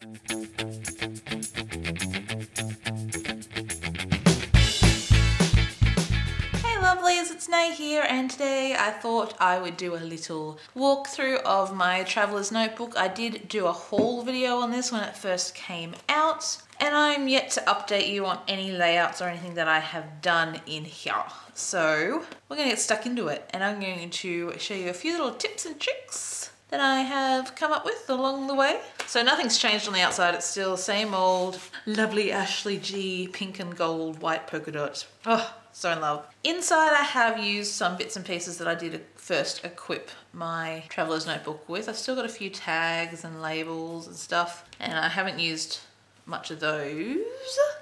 Hey lovelies, it's Nae here and today I thought I would do a little walkthrough of my traveler's notebook. I did do a haul video on this when it first came out and I'm yet to update you on any layouts or anything that I have done in here. So we're gonna get stuck into it and I'm going to show you a few little tips and tricks that I have come up with along the way. So nothing's changed on the outside. It's still same old lovely Ashley G pink and gold white polka dot. Oh, so in love. Inside I have used some bits and pieces that I did first equip my traveler's notebook with. I've still got a few tags and labels and stuff and I haven't used much of those.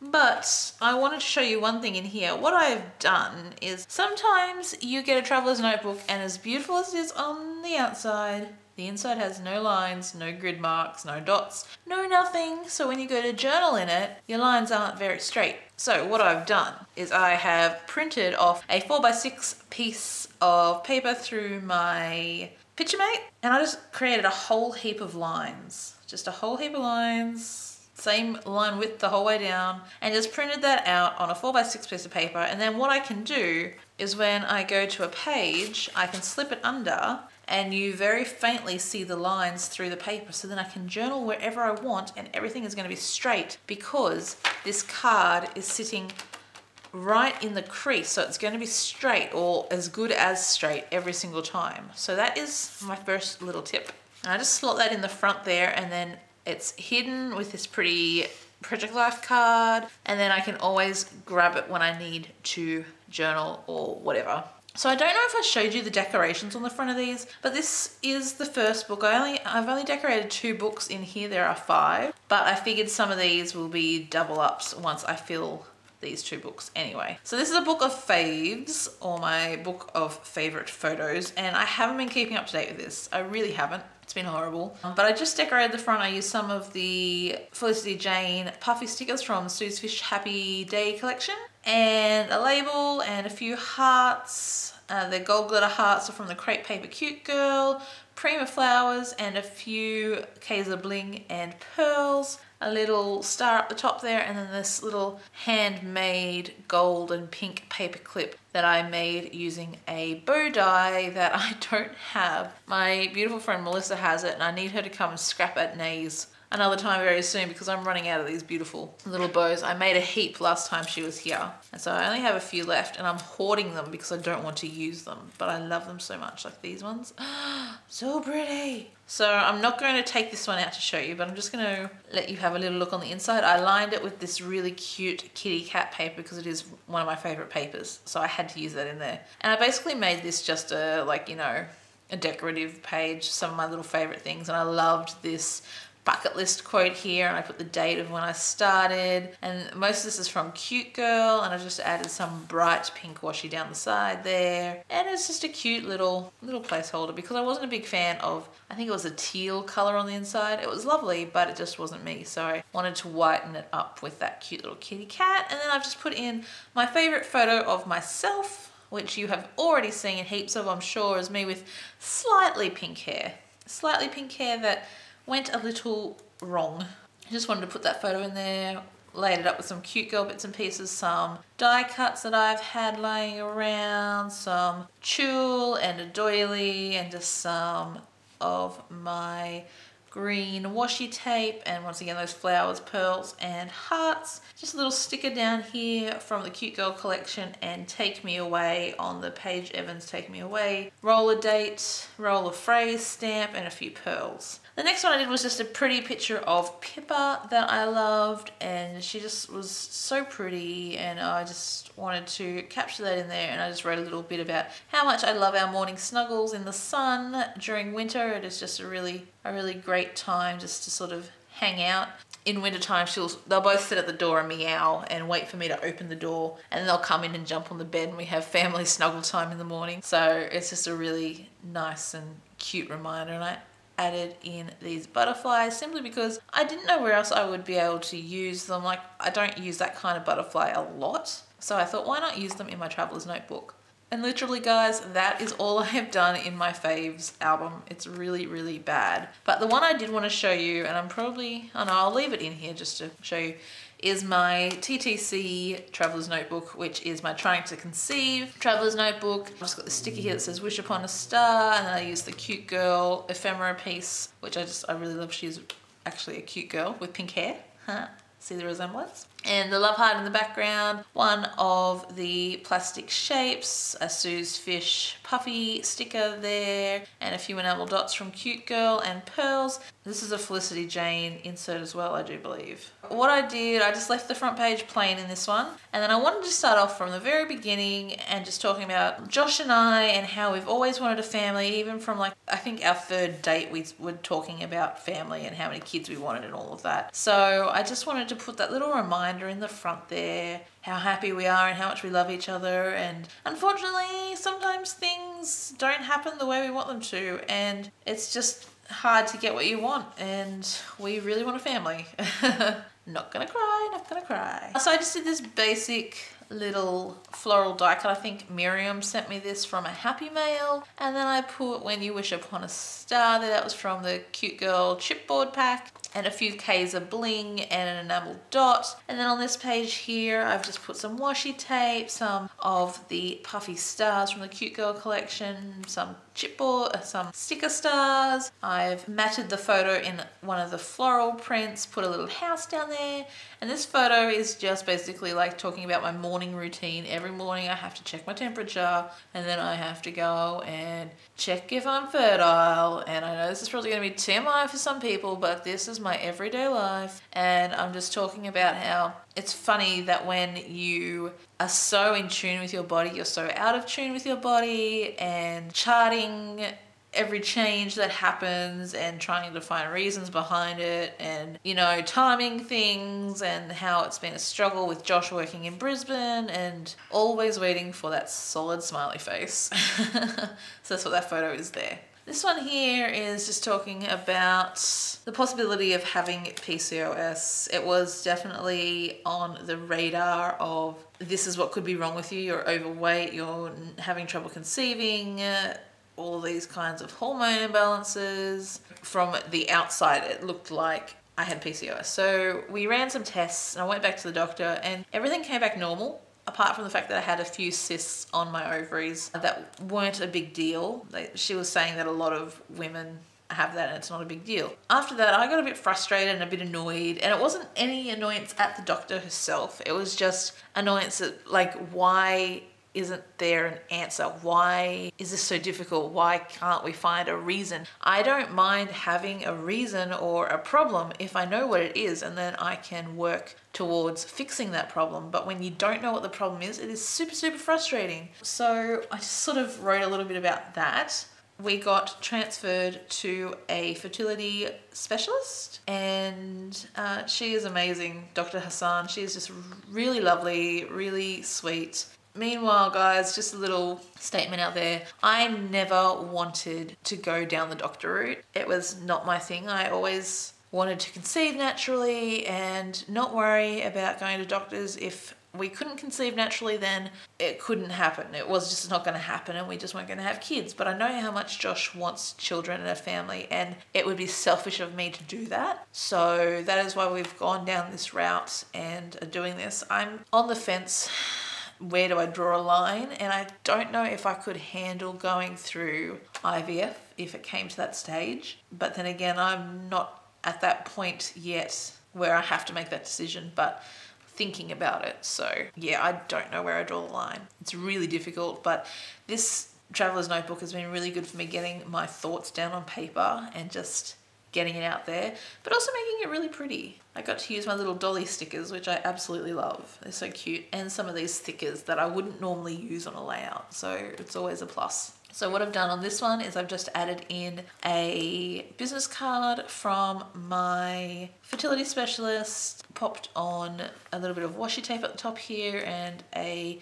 But I wanted to show you one thing in here. What I've done is sometimes you get a traveler's notebook and as beautiful as it is on the outside, the inside has no lines, no grid marks, no dots, no nothing. So when you go to journal in it, your lines aren't very straight. So what I've done is I have printed off a 4x6 piece of paper through my PictureMate and I just created a whole heap of lines. Just a whole heap of lines same line width the whole way down and just printed that out on a 4x6 piece of paper and then what I can do is when I go to a page I can slip it under and you very faintly see the lines through the paper. So then I can journal wherever I want and everything is going to be straight because this card is sitting right in the crease. So it's going to be straight or as good as straight every single time. So that is my first little tip. And I just slot that in the front there and then it's hidden with this pretty Project Life card. And then I can always grab it when I need to journal or whatever. So I don't know if I showed you the decorations on the front of these, but this is the first book. I only, I've only decorated two books in here. There are five, but I figured some of these will be double ups once I fill these two books anyway. So this is a book of faves or my book of favorite photos and I haven't been keeping up to date with this. I really haven't. It's been horrible. Um, but I just decorated the front. I used some of the Felicity Jane puffy stickers from Sue's Fish Happy Day collection and a label and a few hearts. Uh, the gold glitter hearts are from the Crate Paper Cute Girl, Prima flowers and a few Kaiser Bling and pearls a little star up the top there and then this little handmade gold and pink paper clip that I made using a bow die that I don't have. My beautiful friend Melissa has it and I need her to come and scrap at Nae's another time very soon because I'm running out of these beautiful little bows. I made a heap last time she was here. And so I only have a few left and I'm hoarding them because I don't want to use them, but I love them so much, like these ones. so pretty. So I'm not going to take this one out to show you, but I'm just going to let you have a little look on the inside. I lined it with this really cute kitty cat paper because it is one of my favorite papers. So I had to use that in there. And I basically made this just a, like, you know, a decorative page, some of my little favorite things. And I loved this bucket list quote here and I put the date of when I started. And most of this is from Cute Girl and I just added some bright pink washi down the side there. And it's just a cute little little placeholder because I wasn't a big fan of I think it was a teal color on the inside. It was lovely but it just wasn't me. So I wanted to whiten it up with that cute little kitty cat. And then I've just put in my favorite photo of myself which you have already seen in heaps of I'm sure is me with slightly pink hair. Slightly pink hair that went a little wrong. I just wanted to put that photo in there, laid it up with some cute girl bits and pieces, some die cuts that I've had laying around, some tulle and a doily and just some of my green washi tape and once again those flowers, pearls and hearts. Just a little sticker down here from the Cute Girl collection and Take Me Away on the Paige Evans Take Me Away roller date, roller phrase stamp and a few pearls. The next one I did was just a pretty picture of Pippa that I loved and she just was so pretty and I just wanted to capture that in there and I just wrote a little bit about how much I love our morning snuggles in the sun during winter. It is just a really, a really great time just to sort of hang out. In wintertime, she'll they'll both sit at the door and meow and wait for me to open the door and then they'll come in and jump on the bed and we have family snuggle time in the morning. So it's just a really nice and cute reminder and I added in these butterflies simply because I didn't know where else I would be able to use them. Like I don't use that kind of butterfly a lot. So I thought why not use them in my traveler's notebook. And literally guys, that is all I have done in my faves album. It's really, really bad. But the one I did want to show you, and I'm probably, oh no, I'll leave it in here just to show you, is my TTC Traveler's Notebook, which is my Trying to Conceive Traveler's Notebook. I've just got the sticker here that says Wish Upon a Star, and I use the Cute Girl ephemera piece, which I just, I really love. She's actually a cute girl with pink hair. Huh? See the resemblance? And the love heart in the background, one of the plastic shapes, a Sue's Fish puffy sticker there, and a few enamel dots from Cute Girl and Pearls. This is a Felicity Jane insert as well, I do believe. What I did, I just left the front page plain in this one, and then I wanted to start off from the very beginning and just talking about Josh and I and how we've always wanted a family, even from like, I think our third date we were talking about family and how many kids we wanted and all of that. So I just wanted to put that little reminder in the front there, how happy we are and how much we love each other. And unfortunately, sometimes things don't happen the way we want them to. And it's just hard to get what you want. And we really want a family. not gonna cry, not gonna cry. So I just did this basic little floral die cut. I think Miriam sent me this from a Happy Mail. And then I put When You Wish Upon a Star there. That was from the Cute Girl chipboard pack and a few K's of bling and an enamel dot. And then on this page here, I've just put some washi tape, some of the puffy stars from the Cute Girl collection, some chipboard, uh, some sticker stars. I've matted the photo in one of the floral prints, put a little house down there. And this photo is just basically like talking about my morning routine. Every morning I have to check my temperature and then I have to go and check if I'm fertile. And I know this is probably going to be TMI for some people, but this is my everyday life. And I'm just talking about how it's funny that when you are so in tune with your body, you're so out of tune with your body and charting every change that happens and trying to find reasons behind it and you know timing things and how it's been a struggle with Josh working in Brisbane and always waiting for that solid smiley face so that's what that photo is there this one here is just talking about the possibility of having PCOS. It was definitely on the radar of this is what could be wrong with you. You're overweight, you're having trouble conceiving, all these kinds of hormone imbalances. From the outside, it looked like I had PCOS. So we ran some tests and I went back to the doctor and everything came back normal apart from the fact that I had a few cysts on my ovaries that weren't a big deal. She was saying that a lot of women have that and it's not a big deal. After that, I got a bit frustrated and a bit annoyed and it wasn't any annoyance at the doctor herself. It was just annoyance at like why isn't there an answer? Why is this so difficult? Why can't we find a reason? I don't mind having a reason or a problem if I know what it is and then I can work towards fixing that problem. But when you don't know what the problem is, it is super, super frustrating. So I sort of wrote a little bit about that we got transferred to a fertility specialist and uh, she is amazing dr hassan she is just really lovely really sweet Meanwhile, guys, just a little statement out there. I never wanted to go down the doctor route. It was not my thing. I always wanted to conceive naturally and not worry about going to doctors if we couldn't conceive naturally then it couldn't happen it was just not going to happen and we just weren't going to have kids but i know how much josh wants children and a family and it would be selfish of me to do that so that is why we've gone down this route and are doing this i'm on the fence where do I draw a line? And I don't know if I could handle going through IVF if it came to that stage. But then again, I'm not at that point yet where I have to make that decision, but thinking about it. So yeah, I don't know where I draw the line. It's really difficult, but this traveler's notebook has been really good for me getting my thoughts down on paper and just getting it out there, but also making it really pretty. I got to use my little dolly stickers, which I absolutely love. They're so cute. And some of these stickers that I wouldn't normally use on a layout. So it's always a plus. So what I've done on this one is I've just added in a business card from my fertility specialist, popped on a little bit of washi tape at the top here and a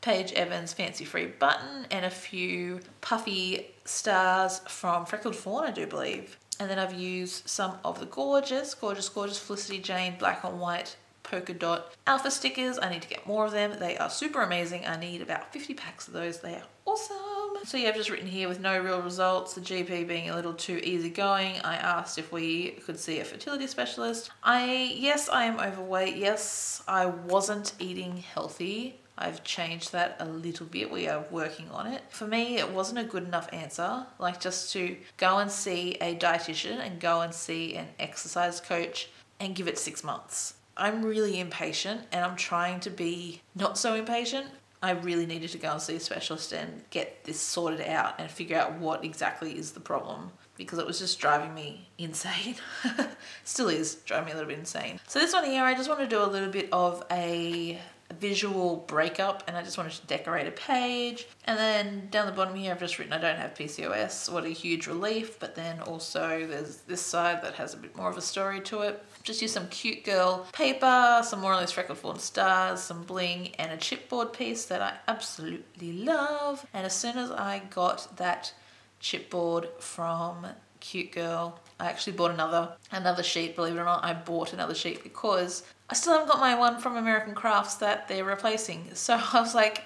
Paige Evans Fancy Free button and a few puffy stars from Freckled Fawn, I do believe. And then I've used some of the gorgeous, gorgeous, gorgeous Felicity Jane black and white polka dot alpha stickers. I need to get more of them. They are super amazing. I need about 50 packs of those. They are awesome. So yeah, I've just written here with no real results, the GP being a little too easygoing. I asked if we could see a fertility specialist. I, yes, I am overweight. Yes, I wasn't eating healthy. I've changed that a little bit. We are working on it. For me, it wasn't a good enough answer. Like just to go and see a dietitian and go and see an exercise coach and give it six months. I'm really impatient and I'm trying to be not so impatient. I really needed to go and see a specialist and get this sorted out and figure out what exactly is the problem because it was just driving me insane. Still is driving me a little bit insane. So this one here, I just want to do a little bit of a visual breakup and I just wanted to decorate a page. And then down the bottom here, I've just written I don't have PCOS. What a huge relief. But then also there's this side that has a bit more of a story to it. Just use some cute girl paper, some more or less freckled fawn stars, some bling, and a chipboard piece that I absolutely love. And as soon as I got that chipboard from Cute Girl, I actually bought another another sheet, believe it or not. I bought another sheet because I still haven't got my one from American Crafts that they're replacing. So I was like,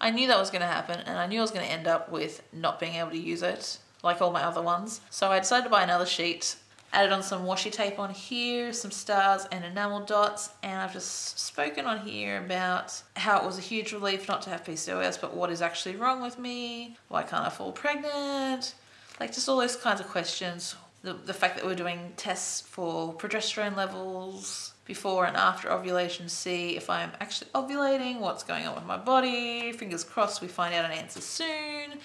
I knew that was going to happen and I knew I was going to end up with not being able to use it like all my other ones. So I decided to buy another sheet, added on some washi tape on here, some stars and enamel dots, and I've just spoken on here about how it was a huge relief not to have PCOS, but what is actually wrong with me? Why can't I fall pregnant? Like just all those kinds of questions. The, the fact that we're doing tests for progesterone levels, before and after ovulation, see if I'm actually ovulating, what's going on with my body. Fingers crossed we find out an answer soon.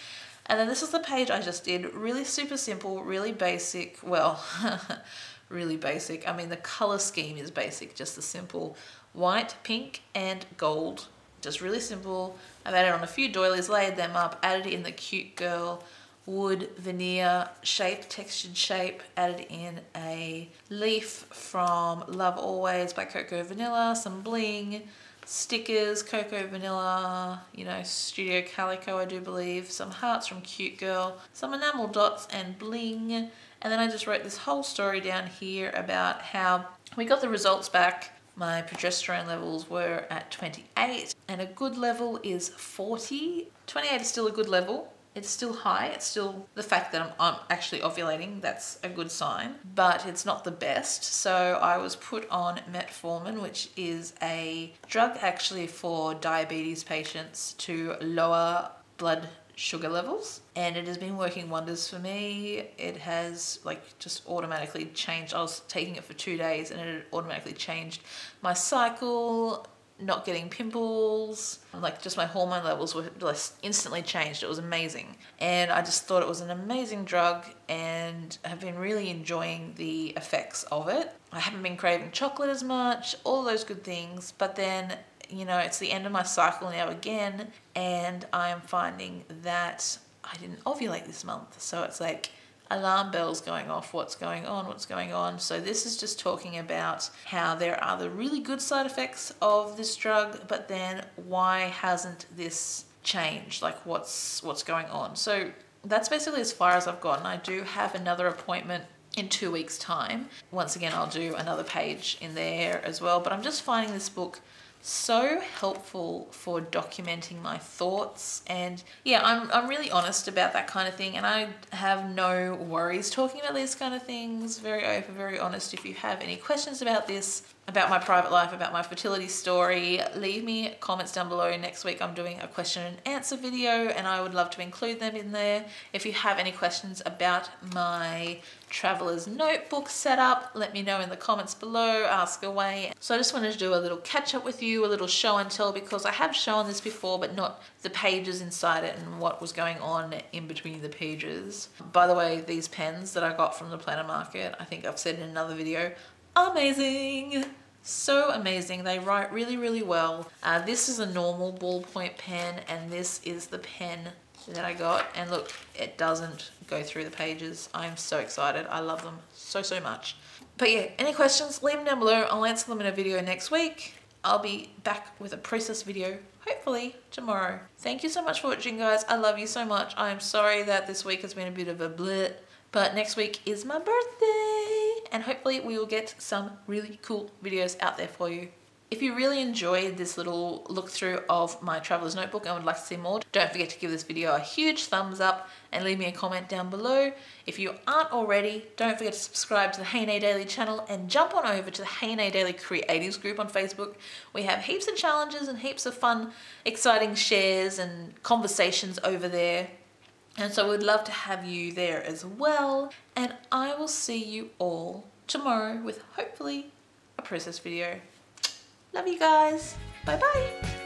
And then this is the page I just did. Really super simple, really basic. Well, really basic. I mean, the color scheme is basic, just the simple white, pink, and gold. Just really simple. I've added on a few doilies, layered them up, added in the cute girl wood veneer shape, textured shape, added in a leaf from Love Always by Cocoa Vanilla, some bling, stickers, Cocoa Vanilla, you know, Studio Calico I do believe, some hearts from Cute Girl, some enamel dots and bling, and then I just wrote this whole story down here about how we got the results back. My progesterone levels were at 28 and a good level is 40. 28 is still a good level it's still high. It's still the fact that I'm, I'm, actually ovulating, that's a good sign, but it's not the best. So I was put on metformin, which is a drug actually for diabetes patients to lower blood sugar levels and it has been working wonders for me it has like just automatically changed i was taking it for two days and it automatically changed my cycle not getting pimples, like just my hormone levels were instantly changed. It was amazing. And I just thought it was an amazing drug and have been really enjoying the effects of it. I haven't been craving chocolate as much, all those good things. But then, you know, it's the end of my cycle now again, and I'm finding that I didn't ovulate this month. So it's like, alarm bells going off what's going on what's going on. So this is just talking about how there are the really good side effects of this drug but then why hasn't this changed? Like what's what's going on? So that's basically as far as I've gotten. I do have another appointment in two weeks time. Once again I'll do another page in there as well but I'm just finding this book so helpful for documenting my thoughts. And yeah I'm, I'm really honest about that kind of thing. And I have no worries talking about these kind of things. Very open very honest. If you have any questions about this about my private life, about my fertility story, leave me comments down below. Next week I'm doing a question and answer video and I would love to include them in there. If you have any questions about my traveler's notebook setup, let me know in the comments below, ask away. So I just wanted to do a little catch up with you, a little show and tell because I have shown this before but not the pages inside it and what was going on in between the pages. By the way, these pens that I got from the planner market, I think I've said in another video, amazing. So amazing. They write really really well. Uh, this is a normal ballpoint pen and this is the pen that I got. And look it doesn't go through the pages. I'm so excited. I love them so so much. But yeah any questions leave them down below. I'll answer them in a video next week. I'll be back with a process video hopefully tomorrow. Thank you so much for watching guys. I love you so much. I'm sorry that this week has been a bit of a blip but next week is my birthday and hopefully we will get some really cool videos out there for you. If you really enjoyed this little look through of my traveler's notebook and would like to see more, don't forget to give this video a huge thumbs up and leave me a comment down below. If you aren't already, don't forget to subscribe to the Hey Daily channel and jump on over to the Hey Daily Creatives group on Facebook. We have heaps of challenges and heaps of fun, exciting shares and conversations over there. And so we'd love to have you there as well. And I will see you all tomorrow with hopefully a process video. Love you guys. Bye bye.